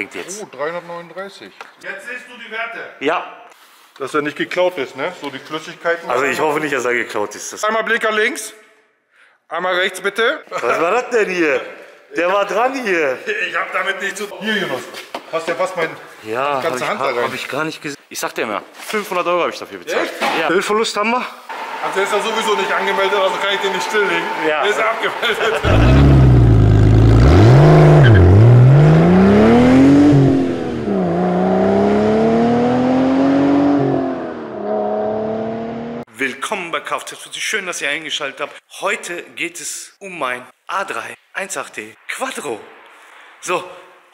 anspringt jetzt. Oh, 339. Jetzt siehst du die Werte. Ja, Dass er nicht geklaut ist, ne? So die Flüssigkeiten. also ich hoffe nicht, dass er geklaut ist. Das, Einmal Blicker links. Einmal rechts bitte. was war das denn hier? Der war dran hier. Ich hab damit nichts zu tun. Hier, Jonas. Hast ja fast mein... Ja, habe ganze ich, Hand da rein. hab ich gar nicht gesehen. Ich sag dir mal, 500 Euro habe ich dafür bezahlt. Ja. Ölverlust haben wir. Also er ist ja sowieso nicht angemeldet, also kann ich den nicht stilllegen. Ja. Der ist ja abgemeldet. Willkommen bei Kfz. Schön, dass ihr eingeschaltet habt. Heute geht es um mein A3 1.8D Quattro. So,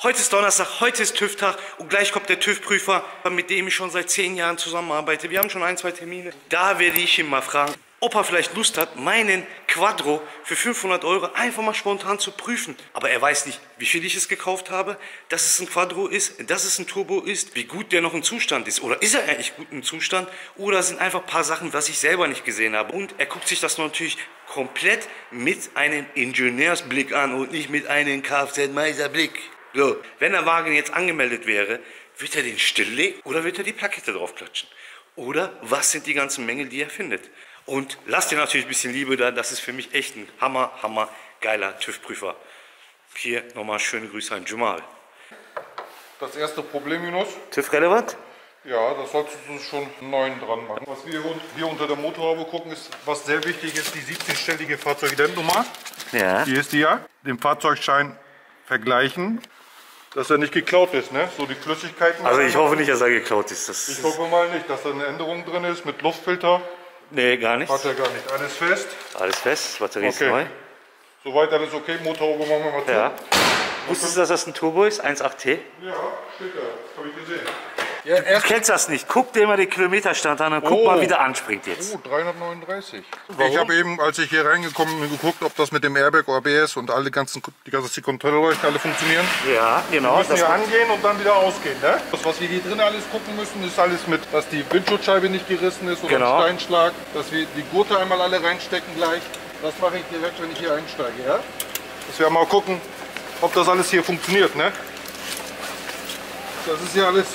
heute ist Donnerstag, heute ist TÜV-Tag und gleich kommt der TÜV-Prüfer, mit dem ich schon seit zehn Jahren zusammenarbeite. Wir haben schon ein, zwei Termine. Da werde ich ihn mal fragen, er vielleicht Lust hat, meinen Quattro für 500 Euro einfach mal spontan zu prüfen. Aber er weiß nicht, wie viel ich es gekauft habe, dass es ein Quattro ist, dass es ein Turbo ist, wie gut der noch im Zustand ist. Oder ist er eigentlich gut im Zustand? Oder sind einfach ein paar Sachen, was ich selber nicht gesehen habe. Und er guckt sich das natürlich komplett mit einem Ingenieursblick an und nicht mit einem Kfz-Meisterblick. So, wenn der Wagen jetzt angemeldet wäre, wird er den stilllegen oder wird er die Plakette draufklatschen? Oder was sind die ganzen Mängel, die er findet? Und lasst dir natürlich ein bisschen Liebe da, das ist für mich echt ein hammer, hammer geiler TÜV-Prüfer. Hier nochmal schöne Grüße an Jumal. Das erste Problem, Jonas. TÜV-relevant? Ja, das solltest du schon neun dran machen. Was wir hier unter der Motorhaube gucken, ist, was sehr wichtig ist, die 17-stellige Fahrzeugidentnummer. Ja. Hier ist die ja. Den Fahrzeugschein vergleichen, dass er nicht geklaut ist, ne? So die Flüssigkeiten. Also ich hoffe nicht, dass er geklaut ist. Das Ich hoffe mal nicht, dass da eine Änderung drin ist mit Luftfilter. Nee, gar nichts. Hat er gar nicht. Alles fest. Alles fest, Batterie ist Okay. neu. Soweit alles okay. Motorhaube machen wir mal zu. Ja. Wusstest du, dass das ein Turbo ist? 1.8T? Ja, steht da. Habe ich gesehen. Ja, Du kennst das nicht. Guck dir mal den Kilometerstand an und guck Oh. mal, wie der anspringt jetzt. Oh, 339. Ich habe eben, als ich hier reingekommen bin, geguckt, ob das mit dem Airbag, OBS und alle ganzen, die ganzen Kontrollleuchten alle funktionieren. Ja, genau. Wir müssen Das hier angehen und dann wieder ausgehen, ne? Das, was wir hier drin alles gucken müssen, ist alles mit, dass die Windschutzscheibe nicht gerissen ist oder Genau. ein Steinschlag, dass wir die Gurte einmal alle reinstecken gleich. Das mache ich direkt, wenn ich hier einsteige, ja? Dass wir mal gucken, ob das alles hier funktioniert, ne? Das ist hier alles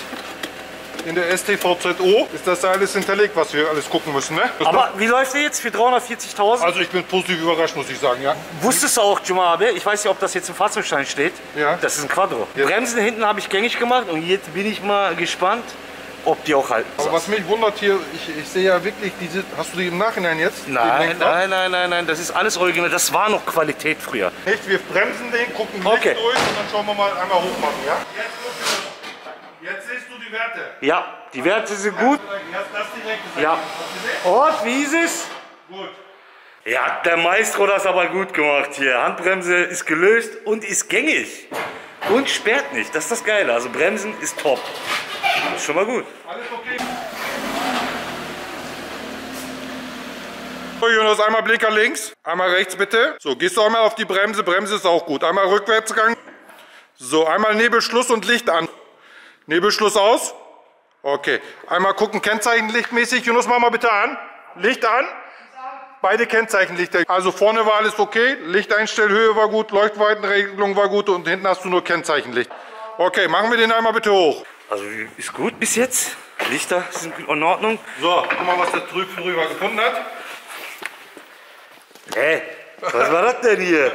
in der STVZO, ist das da alles hinterlegt, was wir alles gucken müssen, ne? Das Aber wie läuft der jetzt für 340.000? also ich bin positiv überrascht, muss ich sagen, ja. Wusstest du auch, Jumabe, ich weiß nicht, ob das jetzt im Fahrzeugschein steht, Ja. das ist ein Quattro. Ja. Bremsen hinten habe ich gängig gemacht und jetzt bin ich mal gespannt, ob die auch halten. Aber was mich wundert hier, ich, ich sehe ja wirklich diese, hast du die im Nachhinein jetzt? Nein, Lenkrad? nein, nein, nein, nein, das ist alles original. Das war noch Qualität früher. Nicht, wir bremsen den, gucken Okay. nicht durch und dann schauen wir mal einmal hoch machen, ja? Jetzt, guck dir das. jetzt siehst du die Werte. Ja, die Werte sind gut. Ja. Und wie ist es? Gut. Ja, der Maestro das aber gut gemacht hier. Handbremse ist gelöst und ist gängig. Und sperrt nicht. Das ist das Geile. Also Bremsen ist top. Ist schon mal gut. Alles okay. So, Jonas, einmal Blicker links, einmal rechts bitte. So, gehst du einmal auf die Bremse, Bremse ist auch gut. Einmal Rückwärtsgang. So, einmal Nebelschluss und Licht an. Nebelschluss aus. Okay. Einmal gucken, Kennzeichenlichtmäßig. Jonas, mach mal bitte an. Licht an. Beide Kennzeichenlichter. Also vorne war alles okay, Lichteinstellhöhe war gut, Leuchtweitenregelung war gut und hinten hast du nur Kennzeichenlicht. Okay, machen wir den einmal bitte hoch. Also ist gut bis jetzt. Lichter sind in Ordnung. So, guck mal, was der Trübel drüber gefunden hat. Hä? Was war das denn hier?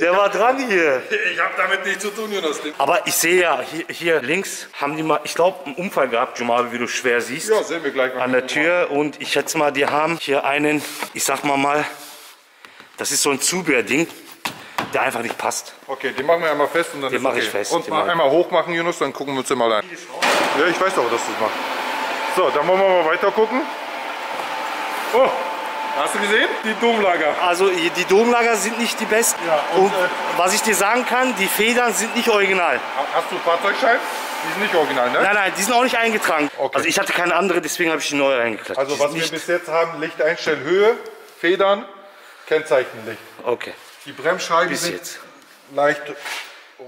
Der war dran hier. Ich habe damit nichts zu tun, Jonas. Aber ich sehe ja, hier, hier links haben die mal, ich glaube, einen Unfall gehabt, Jumal, wie du schwer siehst. Ja, sehen wir gleich mal. an der Tür und ich schätze mal, die haben hier einen, ich sag mal mal, das ist so ein Zubehör-Ding, der einfach nicht passt. Okay, den machen wir einmal fest und dann Den ist okay. ich fest, Und mal einmal hoch machen, Jonas, dann gucken wir uns den mal an. Ja, ich weiß doch, dass du es machst. So, dann wollen wir mal weiter gucken. Oh, hast du gesehen? Die Domlager. Also die Domlager sind nicht die besten. Ja, und, und äh, was ich dir sagen kann, die Federn sind nicht original. Hast du Fahrzeugschein? Die sind nicht original, ne? Nein, nein, die sind auch nicht eingetragen. Okay. Also ich hatte keine andere, deswegen habe ich die neue reingeklatscht. Also Die was wir nicht, bis jetzt haben, Lichteinstellhöhe, Federn, Kennzeichenlicht. Okay, Die Bremsscheiben bis sind jetzt. leicht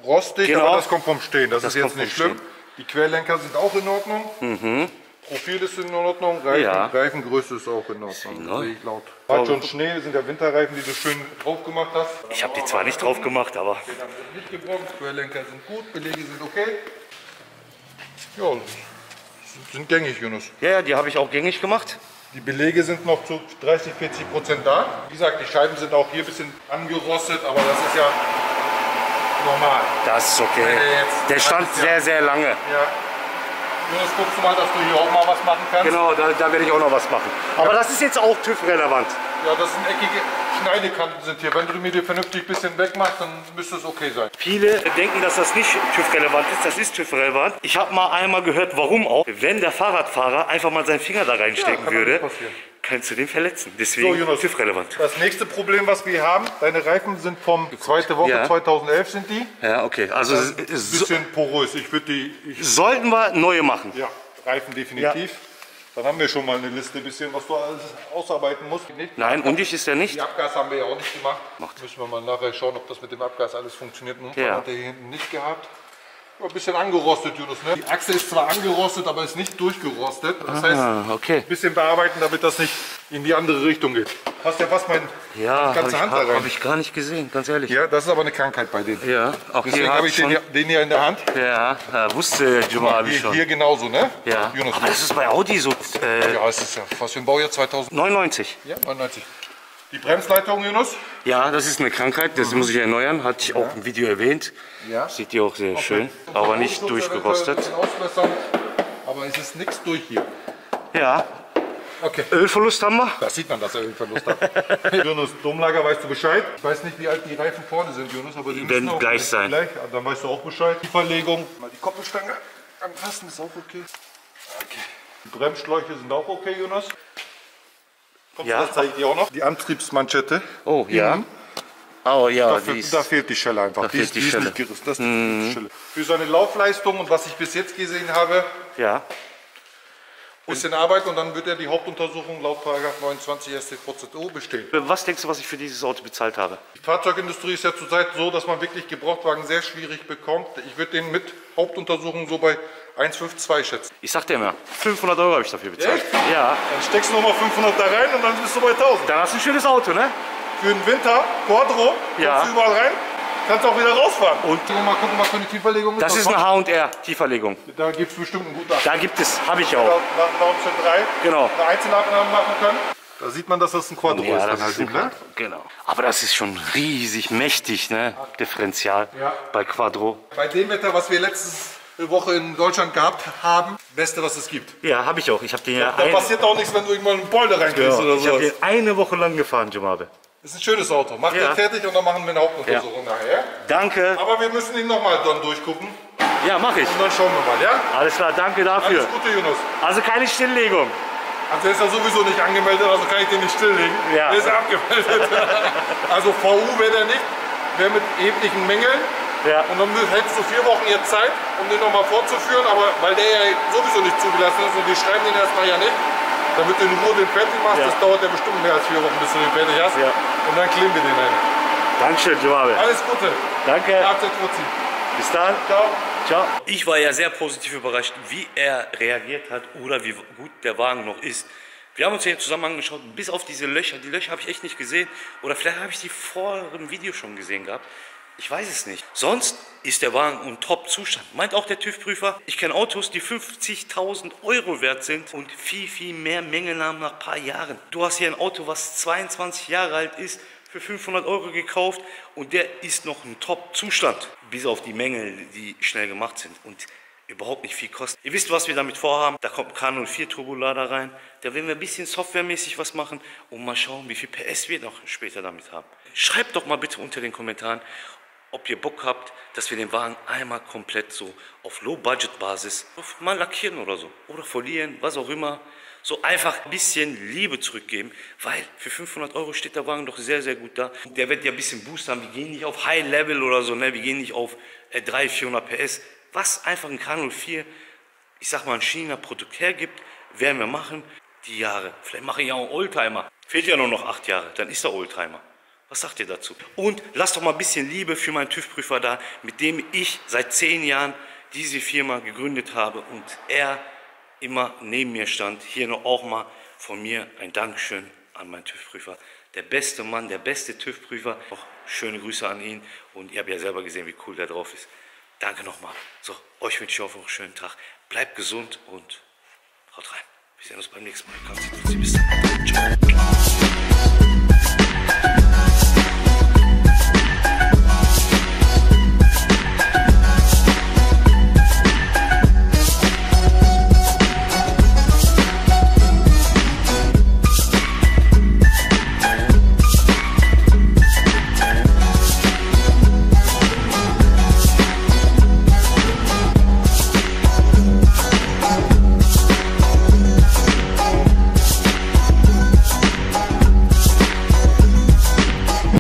rostig, Genau. aber das kommt vom Stehen. Das, Das ist jetzt nicht schlimm. Die Querlenker sind auch in Ordnung. Profil ist in Ordnung. Reifen, Ja. Reifengröße ist auch in Ordnung. Sehe ich laut. Hat schon Schnee, sind ja Winterreifen, die du schön drauf gemacht hast. Ich habe die zwar nicht drauf gemacht, aber Federn sind nicht gebrochen, Querlenker sind gut, Belege sind okay. Ja, sind gängig, Yunus. Ja, ja, die habe ich auch gängig gemacht. Die Belege sind noch zu 30, 40 Prozent da. Wie gesagt, die Scheiben sind auch hier ein bisschen angerostet, aber das ist ja normal. Das ist okay. Der stand sehr, sehr lange. Ja. Jonas, guckst du mal, dass du hier auch mal was machen kannst? Genau, da, da werde ich auch noch was machen. Aber das ist jetzt auch TÜV-relevant. Ja, das sind eckige Schneidekanten sind hier. Wenn du mir die vernünftig ein bisschen wegmachst, dann müsste es okay sein. Viele denken, dass das nicht TÜV-relevant ist. Das ist TÜV-relevant. Ich habe mal einmal gehört, warum auch. Wenn der Fahrradfahrer einfach mal seinen Finger da reinstecken doch würde, passieren. Kannst du den verletzen. Deswegen So, Jonas. TÜV-relevant. Das nächste Problem, was wir haben, deine Reifen sind vom zweite Woche Ja. 2011 sind die. Ja, okay. Also Ein bisschen porös. Ich würde die, ich, sollten wir neue machen. ja, Reifen definitiv. Dann haben wir schon mal eine Liste, bisschen, was du alles ausarbeiten musst. Nicht? Nein, undicht ist er nicht. Die Abgas haben wir ja auch nicht gemacht. Macht. Müssen wir mal nachher schauen, ob das mit dem Abgas alles funktioniert. Ja. hat er hier hinten nicht gehabt. Ein bisschen angerostet, Jonas. Ne? Die Achse ist zwar angerostet, aber ist nicht durchgerostet. Das heißt, Ah, okay. ein bisschen bearbeiten, damit das nicht in die andere Richtung geht. Hast ja fast mein Ja, habe ganze ich, Hand da hab, rein. hab ich gar nicht gesehen, ganz ehrlich. Ja, das ist aber eine Krankheit bei denen. Ja, auch Deswegen habe habe ich den, hier- den hier in der Hand. Ja, wusste Hier, schon. hier genauso, ne? Ja, Jonas. aber das ist bei Audi so äh, ja, es ist ja fast für ein Baujahr 2000. 99. Ja, 99. Die Bremsleitung, Jonas? Ja, das ist eine Krankheit, das muss ich erneuern, hatte ich auch im Video erwähnt. Ja. Sieht ihr auch sehr schön, aber nicht durchgerostet. aber es ist nichts durch hier. Ja, Okay. Ölverlust haben wir. Da sieht man, dass er Ölverlust hat. Jonas, Domlager, weißt du Bescheid? Ich weiß nicht, wie alt die Reifen vorne sind, Jonas, aber die, werden müssen auch gleich sein. Gleich, Ah, dann weißt du auch Bescheid. Die Verlegung. Mal die Koppelstange anfassen, ist auch okay. okay. Die Bremsschläuche sind auch okay, Jonas. Kommst Ja. das zeige ich dir auch noch. Die Antriebsmanschette. Oh, ja. Oh ja, Da, ist, da fehlt die Schelle einfach. Da die fehlt ist, die die ist Schelle. Mhm. nicht gerissen. Das ist die Schelle. Für seine Laufleistung und was ich bis jetzt gesehen habe, ja. bisschen Arbeit und dann wird er die Hauptuntersuchung laut 29 StVZO bestehen. Was denkst du, was ich für dieses Auto bezahlt habe? Die Fahrzeugindustrie ist ja zurzeit so, dass man wirklich Gebrauchtwagen sehr schwierig bekommt. Ich würde den mit Hauptuntersuchung so bei 1,52 schätzen. Ich sag dir immer, 500 Euro habe ich dafür bezahlt. Echt? Ja. Dann steckst du nochmal 500 da rein und dann bist du bei 1000. Dann hast du ein schönes Auto, ne? Für den Winter, Quattro, Ja. kommst du überall rein, kannst auch wieder rausfahren. Und mal gucken, was für eine Tieferlegung Das ist eine H&R Tieferlegung. Da gibt es bestimmt einen guten Abstand. Da gibt es, habe ich auch. nach Option 3 Genau. eine Einzelabnahme machen können. Da sieht man, dass das ein Quattro ist. Ja, dann das halt ist ne? super. Genau. Aber das ist schon riesig mächtig, ne? Differential Ja. bei Quattro. Bei dem Wetter, was wir letzte Woche in Deutschland gehabt haben, beste, was es gibt. Ja, habe ich auch. Ich habe den ja, Da ein, passiert auch nichts, wenn du irgendwann einen Boiler reinkriegst oder ich hab so. den eine Woche lang gefahren, Jumabe. Das ist ein schönes Auto. Mach Ja. den fertig und dann machen wir eine Hauptuntersuchung nachher. Danke. Aber wir müssen ihn nochmal dann durchgucken Ja, mache ich. und dann schauen wir mal, ja? Alles klar, danke dafür. Alles Gute, Jonas. Also keine Stilllegung. Also er ist ja sowieso nicht angemeldet, also kann ich den nicht stilllegen. Ja. Der ist ja abgemeldet. also VU wäre der nicht, wäre mit erheblichen Mängeln. Ja. Und dann hättest du vier Wochen jetzt Zeit, um den nochmal vorzuführen, aber weil der ja sowieso nicht zugelassen ist und wir schreiben den erstmal ja nicht, damit du in Ruhe den fertig machst, Ja. das dauert ja bestimmt mehr als vier Wochen, bis du den fertig hast. Ja. Und dann kleben wir den ein. Dankeschön, Jumabe. Alles Gute. Danke. Bis dann. Ciao. Ciao. Ich war ja sehr positiv überrascht, wie er reagiert hat oder wie gut der Wagen noch ist. Wir haben uns hier zusammen angeschaut, bis auf diese Löcher. Die Löcher habe ich echt nicht gesehen. Oder vielleicht habe ich die vor dem Video schon gesehen gehabt. Ich weiß es nicht. Sonst ist der Wagen in Top-Zustand. Meint auch der TÜV-Prüfer. Ich kenne Autos, die 50.000 Euro wert sind und viel, viel mehr Mängel haben nach ein paar Jahren. Du hast hier ein Auto, was 22 Jahre alt ist, für 500 Euro gekauft und der ist noch in Top-Zustand. Bis auf die Mängel, die schnell gemacht sind und überhaupt nicht viel kosten. Ihr wisst, was wir damit vorhaben. Da kommt ein K04 Turbolader rein. Da werden wir ein bisschen softwaremäßig was machen und mal schauen, wie viel PS wir noch später damit haben. Schreibt doch mal bitte unter den Kommentaren, ob ihr Bock habt, dass wir den Wagen einmal komplett so auf Low-Budget-Basis mal lackieren oder so. Oder folieren, was auch immer. So einfach ein bisschen Liebe zurückgeben, weil für 500 Euro steht der Wagen doch sehr, sehr gut da. Der wird ja ein bisschen Boost haben. Wir gehen nicht auf High Level oder so, ne? wir gehen nicht auf äh, 300, 400 PS. Was einfach ein K04, ich sag mal, ein China-Produkt hergibt, werden wir machen. Die Jahre. Vielleicht mache ich ja auch einen Oldtimer. Fehlt ja nur noch acht Jahre, dann ist er Oldtimer. Was sagt ihr dazu? Und lasst doch mal ein bisschen Liebe für meinen TÜV-Prüfer da, mit dem ich seit zehn Jahren diese Firma gegründet habe und er immer neben mir stand. Hier noch auch mal von mir ein Dankeschön an meinen TÜV-Prüfer. Der beste Mann, der beste TÜV-Prüfer. Auch schöne Grüße an ihn und ihr habt ja selber gesehen, wie cool der drauf ist. Danke nochmal. So, euch wünsche ich auch einen schönen Tag. Bleibt gesund und haut rein. Wir sehen uns beim nächsten Mal. Bis dann. Ciao.